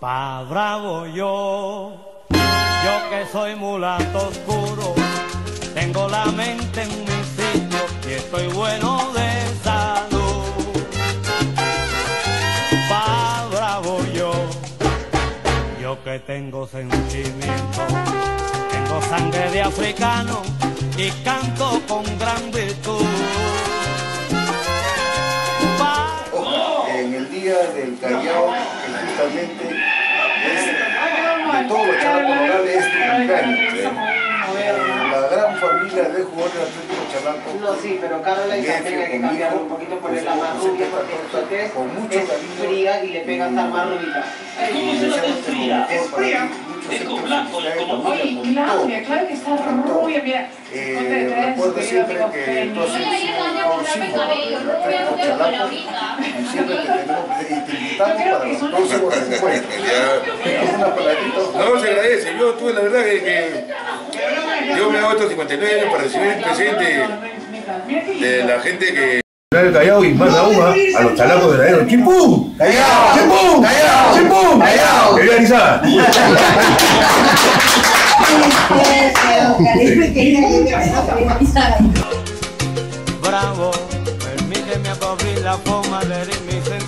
Pa bravo yo, yo que soy mulato oscuro, tengo la mente en mi sitio y estoy bueno de salud. Pa bravo yo, yo que tengo sentimiento, tengo sangre de africano y canto con gran virtud. El día del Callao, que justamente es de los chalacos rurales es cumpleaños. La gran familia de jugadores del Atlético Chalaco. No, sí, pero Carla tiene que cambiarlo un poquito por la más rubia porque esto que es, Con mucho es cariño. fría y le pega a estar más rubita. Oye. Claudia, claro que está rubia, mira. Eh. No, se agradece. Yo tuve la verdad que, que yo me hago estos 59 años para recibir el presente de la gente que... Callao y manda uva a los chalacos de la era. ¡Chimpú! ¡Callao! ¡Chimpú! ¡Callao! ¡Chimpú! ¡Callao! Quería avisar. bravo, permíteme abrir la forma de sentimientos.